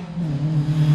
Koszan.